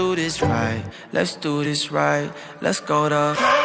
Do this right, let's do this right. Let's go to